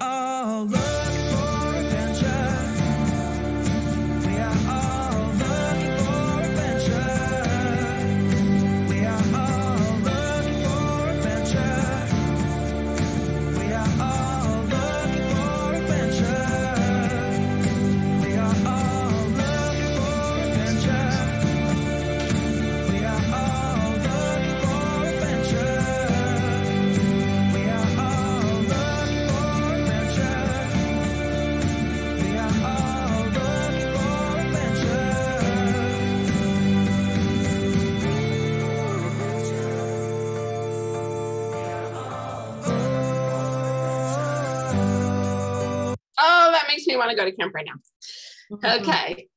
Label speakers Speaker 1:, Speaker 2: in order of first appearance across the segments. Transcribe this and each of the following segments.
Speaker 1: are
Speaker 2: Oh, that makes me want to go to camp right now. Okay.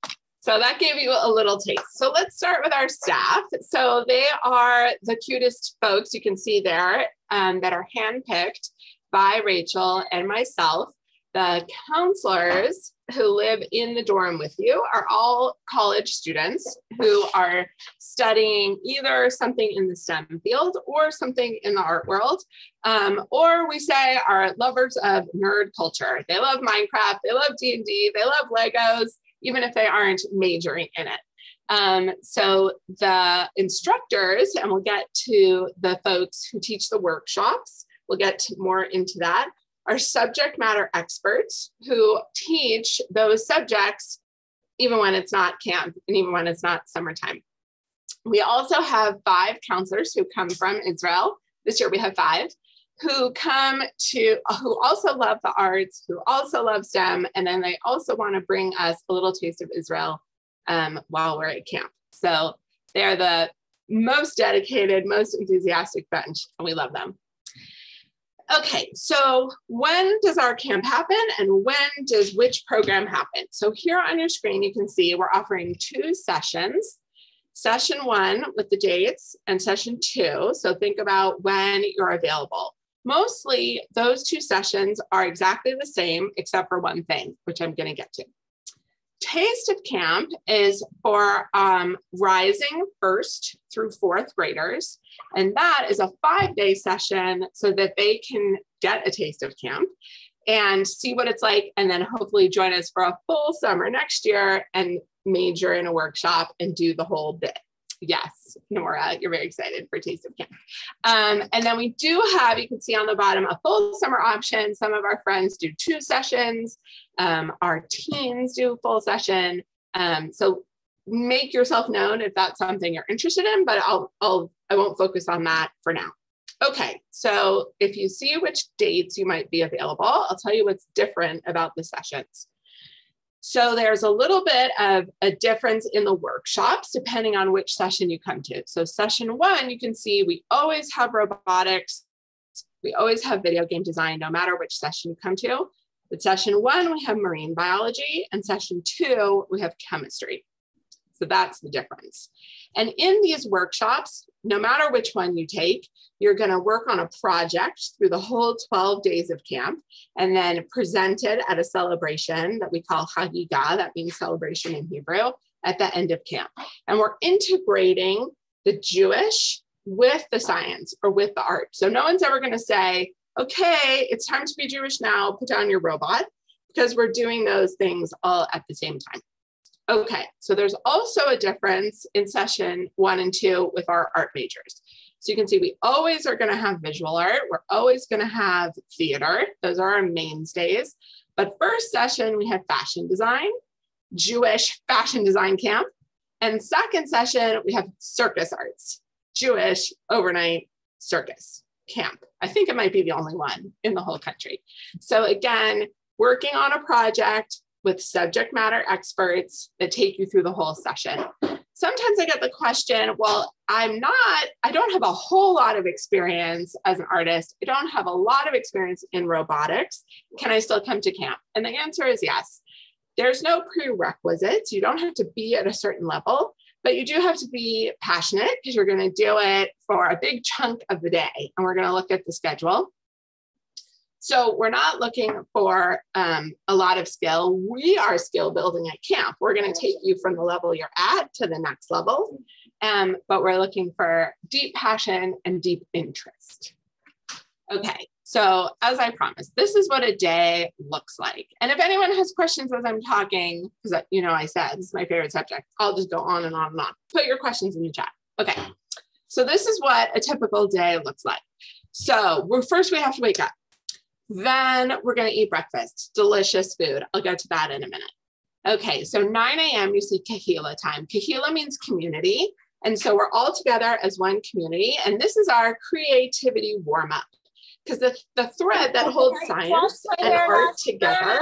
Speaker 2: So that gave you a little taste. So let's start with our staff. So they are the cutest folks you can see there um, that are handpicked by Rachel and myself. The counselors who live in the dorm with you are all college students who are studying either something in the STEM field or something in the art world. Um, or we say are lovers of nerd culture. They love Minecraft, they love D&D, they love Legos, even if they aren't majoring in it. Um, so the instructors, and we'll get to the folks who teach the workshops, we'll get more into that, are subject matter experts who teach those subjects even when it's not camp and even when it's not summertime. We also have five counselors who come from Israel. This year we have five who come to, who also love the arts, who also love STEM, and then they also want to bring us a little taste of Israel um, while we're at camp. So they're the most dedicated, most enthusiastic bunch, and we love them. Okay, so when does our camp happen and when does which program happen? So here on your screen, you can see we're offering two sessions. Session one with the dates and session two. So think about when you're available. Mostly those two sessions are exactly the same except for one thing, which I'm gonna get to. Taste of Camp is for um, rising first through fourth graders. And that is a five day session so that they can get a taste of camp and see what it's like. And then hopefully join us for a full summer next year and major in a workshop and do the whole bit. Yes, Nora, you're very excited for Taste of Camp. Um, and then we do have, you can see on the bottom, a full summer option. Some of our friends do two sessions. Um, our teens do full session. Um, so make yourself known if that's something you're interested in, but I'll, I'll, I won't focus on that for now. Okay, so if you see which dates you might be available, I'll tell you what's different about the sessions. So there's a little bit of a difference in the workshops depending on which session you come to. So session one, you can see we always have robotics. We always have video game design, no matter which session you come to. But session one, we have marine biology, and session two, we have chemistry. So that's the difference. And in these workshops, no matter which one you take, you're going to work on a project through the whole 12 days of camp and then present it at a celebration that we call Hagiga, that means celebration in Hebrew, at the end of camp. And we're integrating the Jewish with the science or with the art. So no one's ever going to say, okay, it's time to be Jewish now, put down your robot, because we're doing those things all at the same time. Okay, so there's also a difference in session one and two with our art majors. So you can see we always are going to have visual art. We're always going to have theater. Those are our mainstays. But first session, we had fashion design, Jewish fashion design camp. And second session, we have circus arts, Jewish overnight circus camp. I think it might be the only one in the whole country. So again, working on a project with subject matter experts that take you through the whole session. sometimes I get the question, well, I'm not, I don't have a whole lot of experience as an artist. I don't have a lot of experience in robotics. Can I still come to camp? And the answer is yes. There's no prerequisites. You don't have to be at a certain level, but you do have to be passionate because you're going to do it for a big chunk of the day. And we're going to look at the schedule. So we're not looking for um, a lot of skill. We are skill building at camp. We're going to take you from the level you're at to the next level, um, but we're looking for deep passion and deep interest. Okay, so as I promised, this is what a day looks like. And if anyone has questions as I'm talking, because you know I said this is my favorite subject, I'll just go on and on and on. Put your questions in the chat. Okay, so this is what a typical day looks like. So we're first we have to wake up. Then we're going to eat breakfast, delicious food. I'll get to that in a minute. Okay, so 9 a.m. you see kahila time. Kahila means community. And so we're all together as one community. And this is our creativity warm up. Because the, the thread that holds science and art together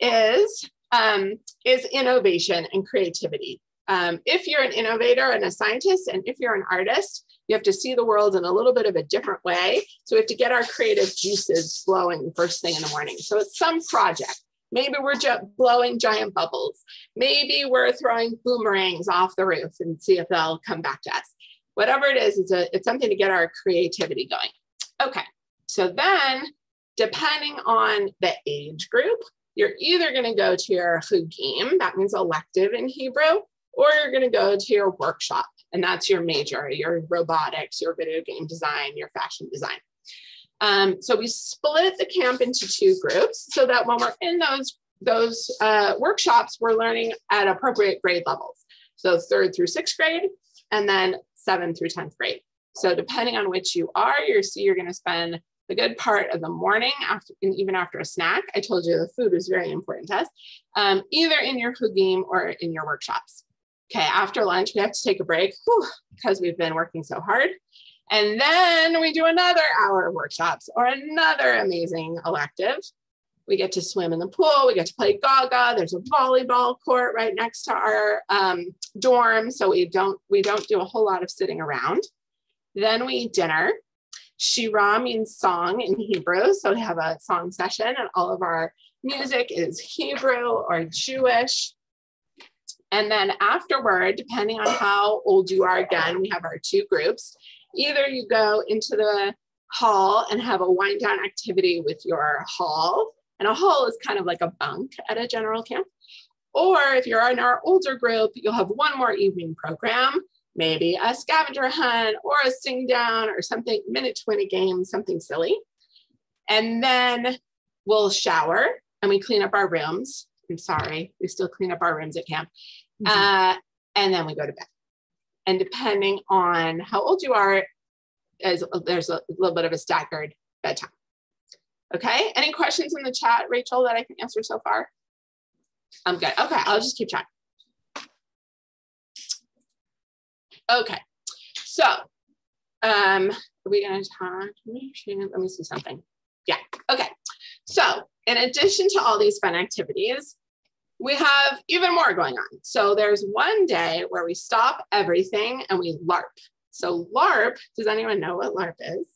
Speaker 2: is, um, is innovation and creativity. Um, if you're an innovator and a scientist, and if you're an artist, you have to see the world in a little bit of a different way. So we have to get our creative juices flowing first thing in the morning. So it's some project. Maybe we're blowing giant bubbles. Maybe we're throwing boomerangs off the roof and see if they'll come back to us. Whatever it is, it's, a, it's something to get our creativity going. Okay, so then depending on the age group, you're either going to go to your hugim, that means elective in Hebrew, or you're going to go to your workshop and that's your major, your robotics, your video game design, your fashion design. Um, so we split the camp into two groups so that when we're in those, those uh, workshops, we're learning at appropriate grade levels. So third through sixth grade, and then seventh through 10th grade. So depending on which you are, you're, you're gonna spend the good part of the morning after, and even after a snack. I told you the food was very important to us, um, either in your hugim or in your workshops. Okay, after lunch, we have to take a break because we've been working so hard. And then we do another hour of workshops or another amazing elective. We get to swim in the pool. We get to play Gaga. There's a volleyball court right next to our um, dorm, so we don't we don't do a whole lot of sitting around. Then we eat dinner. Shira means song in Hebrew, so we have a song session, and all of our music is Hebrew or Jewish. And then afterward, depending on how old you are, again, we have our two groups. Either you go into the hall and have a wind down activity with your hall, and a hall is kind of like a bunk at a general camp. Or if you're in our older group, you'll have one more evening program, maybe a scavenger hunt or a sing down or something, minute to win a game, something silly. And then we'll shower and we clean up our rooms. I'm sorry, we still clean up our rooms at camp. Mm-hmm. Uh, and then we go to bed. And depending on how old you are, as there's a little bit of a staggered bedtime. Okay, any questions in the chat, Rachel, that I can answer so far? I'm good. Okay, I'll just keep chatting. Okay, so um, are we gonna talk? Let me see something. Yeah, okay. So in addition to all these fun activities, we have even more going on. So there's one day where we stop everything and we LARP. So LARP, does anyone know what LARP is?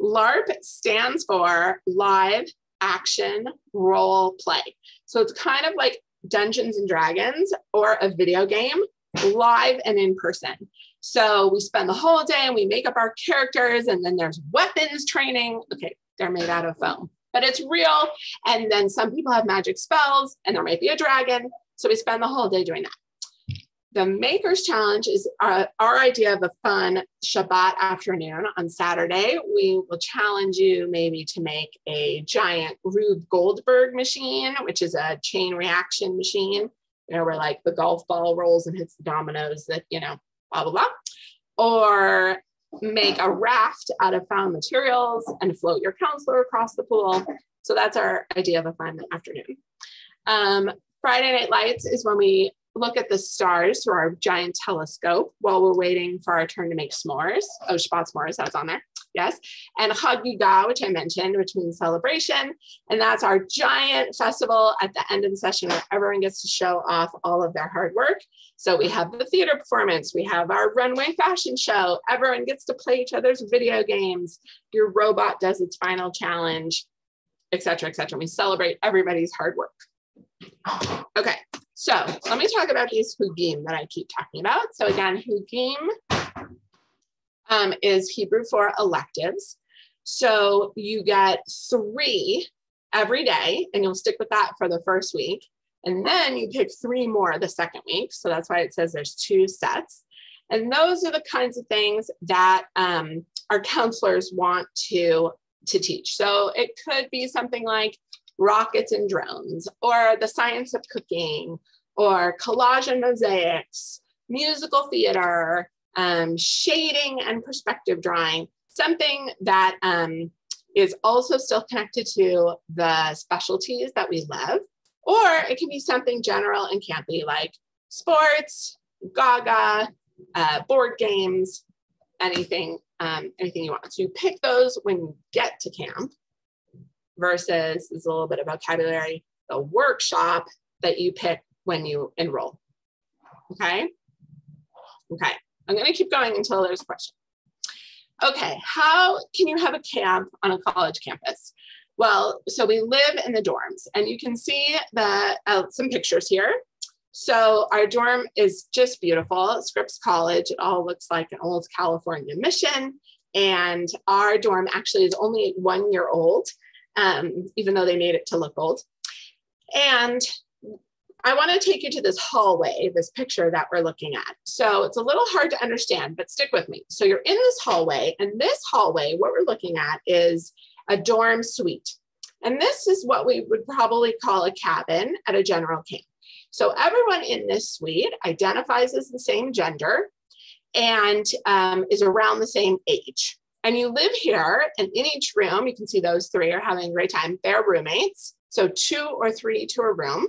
Speaker 2: LARP stands for live action role play. So it's kind of like Dungeons and Dragons or a video game, live and in person. So we spend the whole day and we make up our characters, and then there's weapons training. Okay, they're made out of foam but it's real. And then some people have magic spells and there might be a dragon. So we spend the whole day doing that. The Makers Challenge is our, our idea of a fun Shabbat afternoon on Saturday. We will challenge you maybe to make a giant Rube Goldberg machine, which is a chain reaction machine, you know, where like the golf ball rolls and hits the dominoes that, you know, blah, blah, blah. Or make a raft out of found materials and float your counselor across the pool. So that's our idea of a fun afternoon. Um, Friday Night Lights is when we look at the stars through our giant telescope while we're waiting for our turn to make s'mores. Oh, Shabbat s'mores, that's on there. Yes. And Haggiga, which I mentioned, which means celebration. And that's our giant festival at the end of the session where everyone gets to show off all of their hard work. So we have the theater performance, we have our runway fashion show, everyone gets to play each other's video games, your robot does its final challenge, etc., etc. We celebrate everybody's hard work. Okay, so let me talk about these hugim that I keep talking about. So again, hugim um, is Hebrew for electives. So you get three every day, and you'll stick with that for the first week. And then you pick three more the second week. So that's why it says there's two sets. And those are the kinds of things that um, our counselors want to, to teach. So it could be something like rockets and drones, or the science of cooking, or collage and mosaics, musical theater, um, shading and perspective drawing, something that um, is also still connected to the specialties that we love. Or it can be something general and campy like sports, gaga, uh, board games, anything, um, anything you want. So you pick those when you get to camp versus, this is a little bit of vocabulary, the workshop that you pick when you enroll. Okay? Okay. I'm going to keep going until there's a question. Okay, how can you have a camp on a college campus? Well, so we live in the dorms, and you can see the uh, some pictures here. So our dorm is just beautiful. Scripps College, it all looks like an old California mission. And our dorm actually is only one year old, um, even though they made it to look old. And I want to take you to this hallway, this picture that we're looking at. So it's a little hard to understand, but stick with me. So you're in this hallway, and this hallway, what we're looking at is a dorm suite. And this is what we would probably call a cabin at a general camp. So everyone in this suite identifies as the same gender and um, is around the same age. And you live here, and in each room, you can see those three are having a great time. They're roommates. So two or three to a room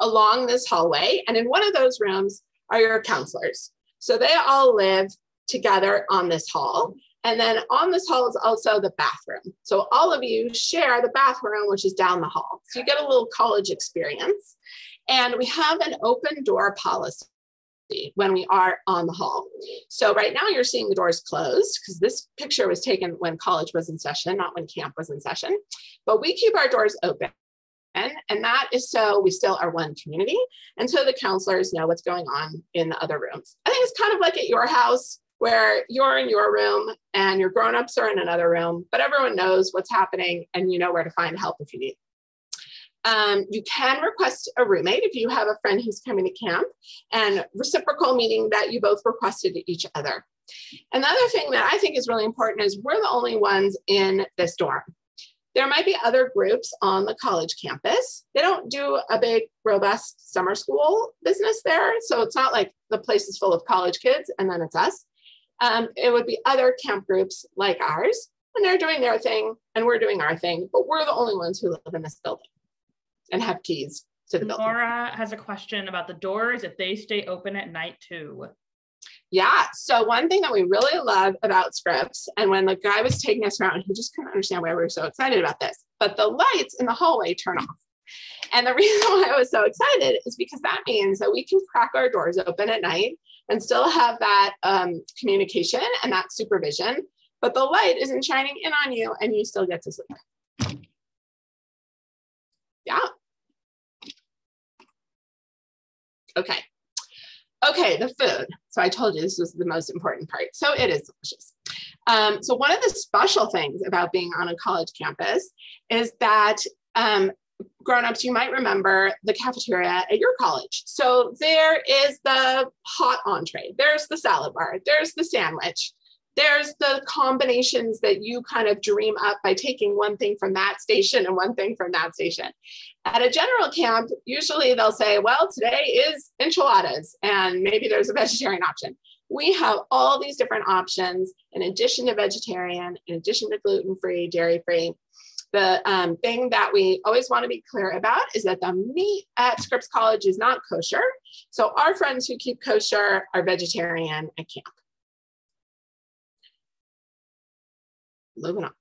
Speaker 2: along this hallway. And in one of those rooms are your counselors. So they all live together on this hall. And then on this hall is also the bathroom. So all of you share the bathroom, which is down the hall. So you get a little college experience. And we have an open door policy when we are on the hall. So right now you're seeing the doors closed because this picture was taken when college was in session, not when camp was in session. But we keep our doors open and that is so we still are one community. And so the counselors know what's going on in the other rooms. I think it's kind of like at your house where you're in your room and your grown-ups are in another room, but everyone knows what's happening and you know where to find help if you need. Um, you can request a roommate if you have a friend who's coming to camp and reciprocal meaning that you both requested each other. Another thing that I think is really important is we're the only ones in this dorm. There might be other groups on the college campus. They don't do a big, robust summer school business there. So it's not like the place is full of college kids and then it's us. Um, it would be other camp groups like ours, and they're doing their thing and we're doing our thing, but we're the only ones who live in this building and have keys to the building.
Speaker 3: Laura has a question about the doors if they stay open at night too.
Speaker 2: Yeah. So one thing that we really love about Scripps, and when the guy was taking us around, he just couldn't understand why we were so excited about this. But the lights in the hallway turn off. And the reason why I was so excited is because that means that we can crack our doors open at night and still have that um, communication and that supervision. But the light isn't shining in on you and you still get to sleep. Yeah. Okay. Okay, the food. So I told you this was the most important part. So it is delicious. Um, so one of the special things about being on a college campus is that um, grown-ups, you might remember the cafeteria at your college. So there is the hot entree, there's the salad bar, there's the sandwich, there's the combinations that you kind of dream up by taking one thing from that station and one thing from that station. At a general camp, usually they'll say, well, today is enchiladas, and maybe there's a vegetarian option. We have all these different options in addition to vegetarian, in addition to gluten free, dairy free. The um, thing that we always want to be clear about is that the meat at Scripps College is not kosher. So our friends who keep kosher are vegetarian at camp. moving on.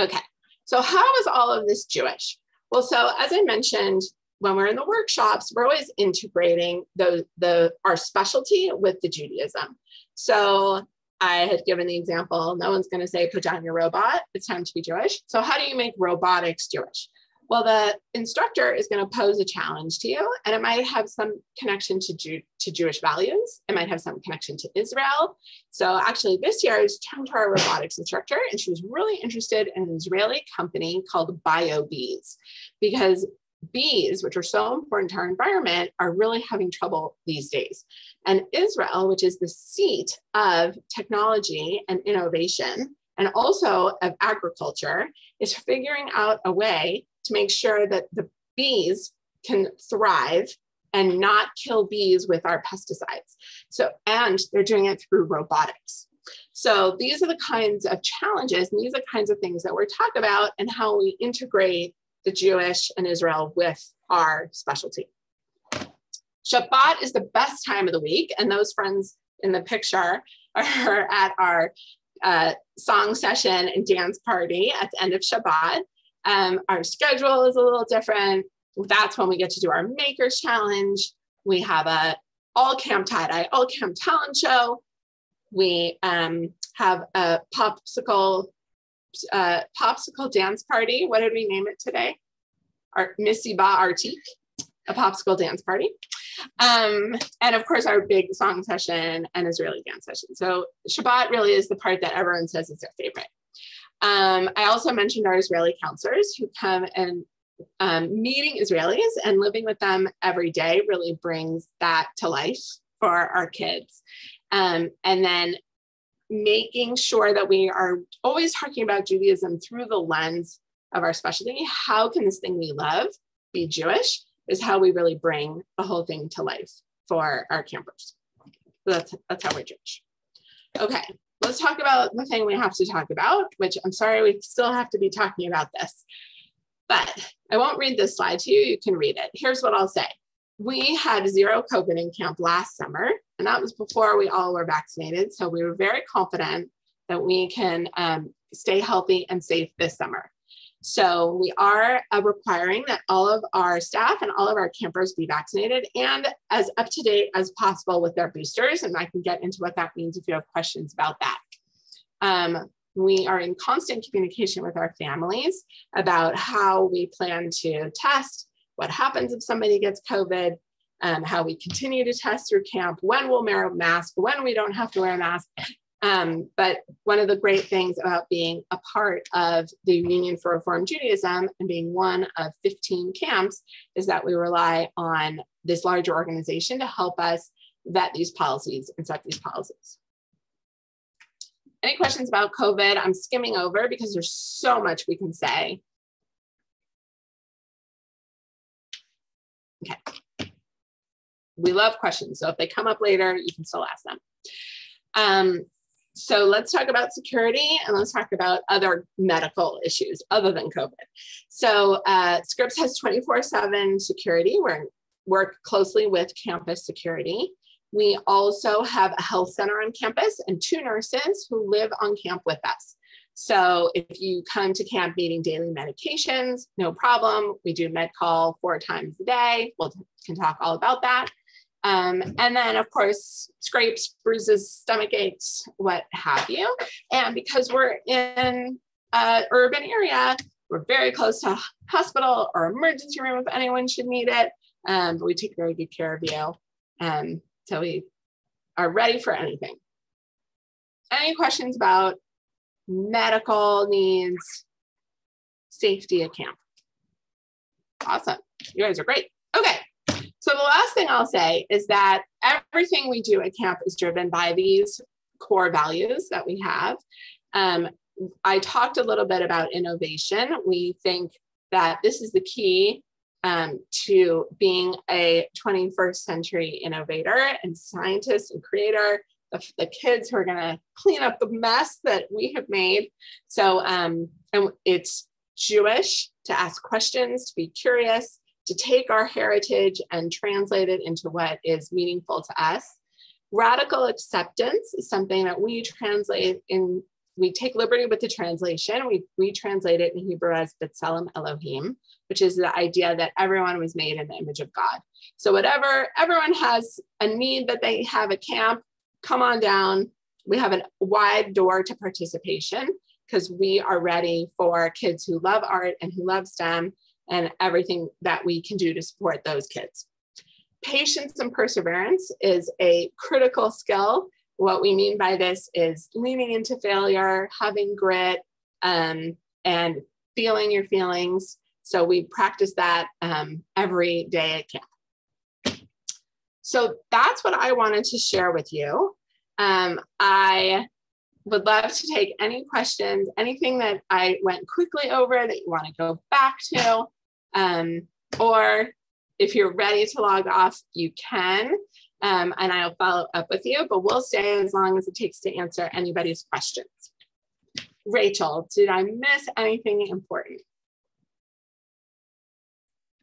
Speaker 2: Okay, so how is all of this Jewish? Well, so as I mentioned, when we're in the workshops, we're always integrating the, the our specialty with the Judaism. So I had given the example, no one's going to say, put down your robot, it's time to be Jewish. So how do you make robotics Jewish? Well, the instructor is going to pose a challenge to you, and it might have some connection to, Jew- to Jewish values. It might have some connection to Israel. So, actually, this year I was talking to our robotics instructor, and she was really interested in an Israeli company called BioBees, because bees, which are so important to our environment, are really having trouble these days. And Israel, which is the seat of technology and innovation, and also of agriculture, is figuring out a way to make sure that the bees can thrive and not kill bees with our pesticides. So, and they're doing it through robotics. So these are the kinds of challenges, and these are the kinds of things that we're talking about and how we integrate the Jewish and Israel with our specialty. Shabbat is the best time of the week, and those friends in the picture are at our uh, song session and dance party at the end of Shabbat. Um, our schedule is a little different. That's when we get to do our makers challenge. We have a all camp tie dye, all camp talent show. We um, have a popsicle uh, popsicle dance party. What did we name it today? Our Mesibat Artik, a popsicle dance party. Um, and of course, our big song session and Israeli dance session. So Shabbat really is the part that everyone says is their favorite. Um, I also mentioned our Israeli counselors who come and um, meeting Israelis and living with them every day really brings that to life for our kids. Um, and then making sure that we are always talking about Judaism through the lens of our specialty. How can this thing we love be Jewish? Is how we really bring the whole thing to life for our campers. So that's that's how we're Jewish. Okay, let's talk about the thing we have to talk about, which I'm sorry we still have to be talking about this. But I won't read this slide to you, you can read it. Here's what I'll say. We had zero COVID in camp last summer, and that was before we all were vaccinated. So we were very confident that we can um, stay healthy and safe this summer. So we are uh, requiring that all of our staff and all of our campers be vaccinated and as up to date as possible with their boosters. And I can get into what that means if you have questions about that. Um, we are in constant communication with our families about how we plan to test, what happens if somebody gets COVID, um, how we continue to test through camp, when we'll wear a mask, when we don't have to wear a mask, um, but one of the great things about being a part of the Union for Reform Judaism and being one of 15 camps is that we rely on this larger organization to help us vet these policies and set these policies. Any questions about COVID? I'm skimming over because there's so much we can say. Okay. We love questions. So if they come up later, you can still ask them. Um, so let's talk about security and let's talk about other medical issues other than COVID. So uh, Scripps has 24-7 security. We work closely with campus security. We also have a health center on campus and two nurses who live on camp with us. So if you come to camp needing daily medications, no problem. We do med call four times a day. We we'll, can talk all about that. Um, and then, of course, scrapes, bruises, stomach aches, what have you. And because we're in an urban area, we're very close to hospital or emergency room if anyone should need it. Um, but we take very good care of you. Um, so we are ready for anything. Any questions about medical needs, safety at camp? Awesome. You guys are great. Okay. So the last thing I'll say is that everything we do at camp is driven by these core values that we have. Um, I talked a little bit about innovation. We think that this is the key um, to being a 21st century innovator and scientist and creator. The, the kids who are going to clean up the mess that we have made. So, um, and it's Jewish to ask questions, to be curious, to take our heritage and translate it into what is meaningful to us. Radical acceptance is something that we translate in we take liberty with the translation. We, we translate it in Hebrew as B'Tselem Elohim, which is the idea that everyone was made in the image of God. So whatever, everyone has a need that they have a camp, come on down. We have a wide door to participation because we are ready for kids who love art and who love STEM and everything that we can do to support those kids. Patience and perseverance is a critical skill what we mean by this is leaning into failure, having grit, um, and feeling your feelings. So we practice that um, every day at camp. So that's what I wanted to share with you. Um, I would love to take any questions, anything that I went quickly over that you want to go back to, um, or if you're ready to log off, you can um, and I'll follow up with you, but we'll stay as long as it takes to answer anybody's questions. Rachel, did I miss anything important?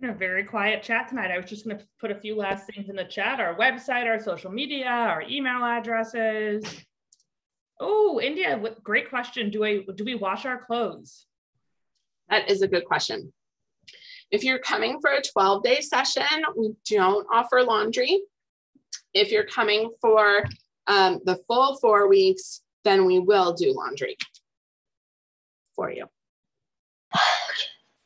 Speaker 3: a very quiet chat tonight. I was just going to put a few last things in the chat, our website, our social media, our email addresses. Oh, India, great question. Do I do we wash our clothes?
Speaker 2: That is a good question. If you're coming for a 12 day session, we don't offer laundry. If you're coming for um, the full four weeks, then we will do laundry for you.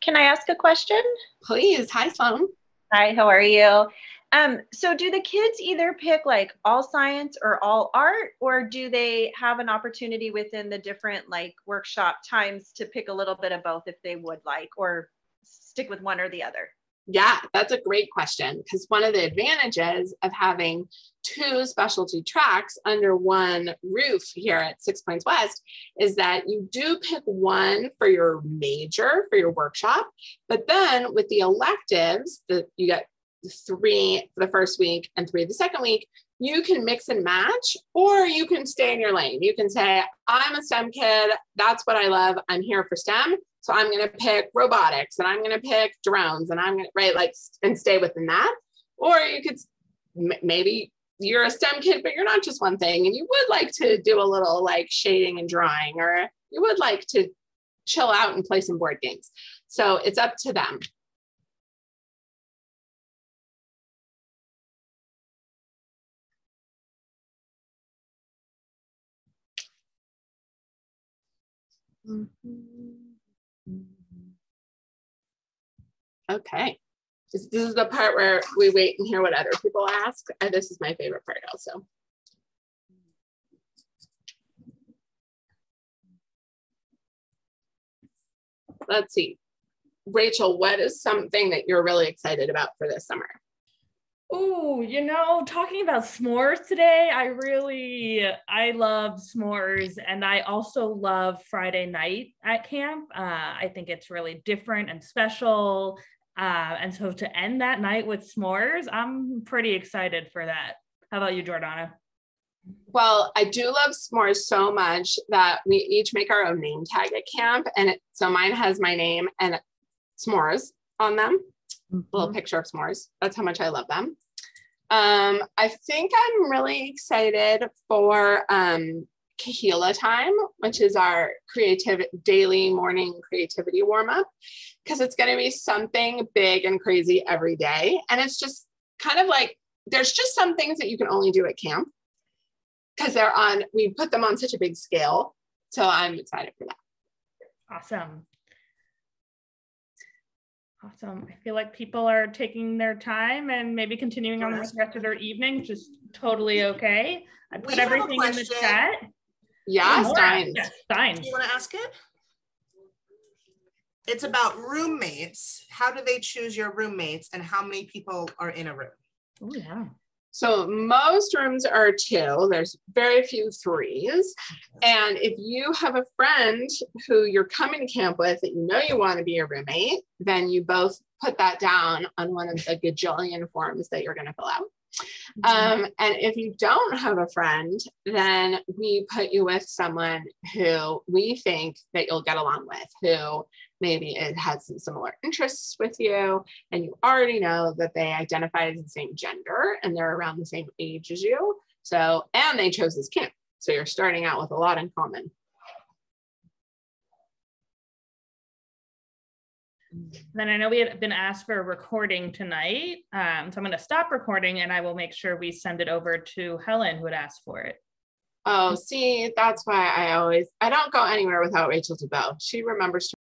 Speaker 4: Can I ask a question?
Speaker 2: Please. Hi, Sloan.
Speaker 4: Hi, how are you? Um, so do the kids either pick like all science or all art, or do they have an opportunity within the different like workshop times to pick a little bit of both if they would like, or stick with one or the other?
Speaker 2: Yeah, that's a great question because one of the advantages of having two specialty tracks under one roof here at Six Points West is that you do pick one for your major for your workshop, but then with the electives that you get three for the first week and three the second week, you can mix and match, or you can stay in your lane. You can say, I'm a STEM kid. That's what I love. I'm here for STEM. So I'm going to pick robotics and I'm going to pick drones and I'm going to, right, like, and stay within that. Or you could maybe you're a STEM kid, but you're not just one thing. And you would like to do a little like shading and drawing, or you would like to chill out and play some board games. So it's up to them. Mm-hmm. Okay. This, this is the part where we wait and hear what other people ask. And this is my favorite part also. Let's see. Rachel, what is something that you're really excited about for this summer?
Speaker 3: Oh, you know, talking about s'mores today, I really I love s'mores and I also love Friday night at camp. Uh, I think it's really different and special. Uh, and so to end that night with s'mores, I'm pretty excited for that. How about you, Jordana?
Speaker 2: Well, I do love s'mores so much that we each make our own name tag at camp. And it, so mine has my name and s'mores on them mm-hmm. little picture of s'mores. That's how much I love them. Um, I think I'm really excited for um, Kahila time, which is our creative daily morning creativity warm up, because it's going to be something big and crazy every day. And it's just kind of like there's just some things that you can only do at camp because they're on, we put them on such a big scale. So I'm excited for that.
Speaker 3: Awesome. Awesome. I feel like people are taking their time and maybe continuing on the rest of their evening, which is totally okay. I put everything in the chat.
Speaker 2: Yeah, Stein.
Speaker 3: Yes, Stein.
Speaker 5: Do you want to ask it? It's about roommates. How do they choose your roommates and how many people are in a room?
Speaker 3: Oh, yeah.
Speaker 2: So most rooms are two. There's very few threes. And if you have a friend who you're coming to camp with that you know you want to be a roommate, then you both put that down on one of the gajillion forms that you're going to fill out. Mm-hmm. Um, and if you don't have a friend, then we put you with someone who we think that you'll get along with, who maybe it has some similar interests with you, and you already know that they identify as the same gender and they're around the same age as you. So, and they chose this camp. So you're starting out with a lot in common.
Speaker 3: Then I know we had been asked for a recording tonight. Um, so I'm going to stop recording and I will make sure we send it over to Helen who had asked for it.
Speaker 2: Oh, see, that's why I always I don't go anywhere without Rachel DeBell. She remembers